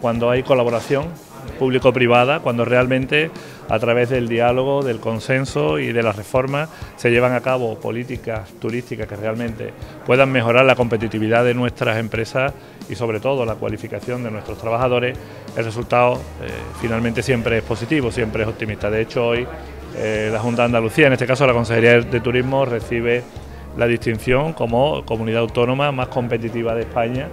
cuando hay colaboración público-privada, cuando realmente a través del diálogo, del consenso y de las reformas se llevan a cabo políticas turísticas que realmente puedan mejorar la competitividad de nuestras empresas y sobre todo la cualificación de nuestros trabajadores, el resultado eh, finalmente siempre es positivo, siempre es optimista. De hecho, hoy eh, la Junta de Andalucía, en este caso la Consejería de Turismo, recibe la distinción como comunidad autónoma más competitiva de España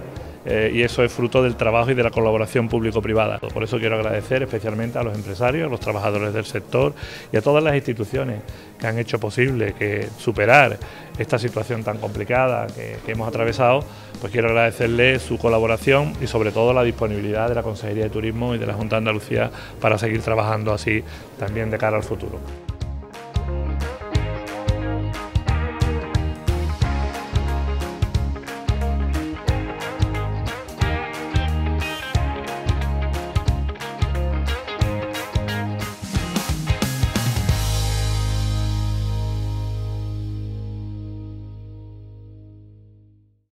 eh, y eso es fruto del trabajo y de la colaboración público-privada. Por eso quiero agradecer especialmente a los empresarios, a los trabajadores del sector y a todas las instituciones que han hecho posible que superar esta situación tan complicada que, hemos atravesado, pues quiero agradecerles su colaboración y sobre todo la disponibilidad de la Consejería de Turismo y de la Junta de Andalucía para seguir trabajando así también de cara al futuro.